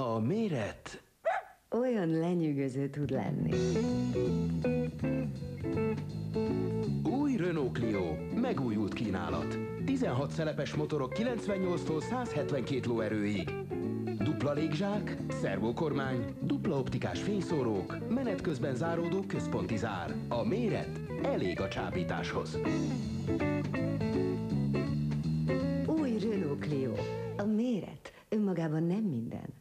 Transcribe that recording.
A méret Olyan lenyűgöző tud lenni. új Renault Clio, megújult kínálat. 16 szelepes motorok 98-tól 172 lóerőig. Dupla légzsák, szervokormány, dupla optikás fényszórók, menet közben záródó központi zár. A méret elég a csábításhoz. Új Renault Clio. A méret önmagában nem minden.